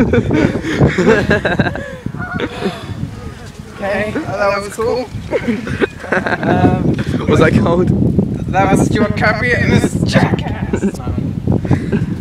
okay, oh, that was cool. um, Was that cold? that was Stuart Capria in his jackass.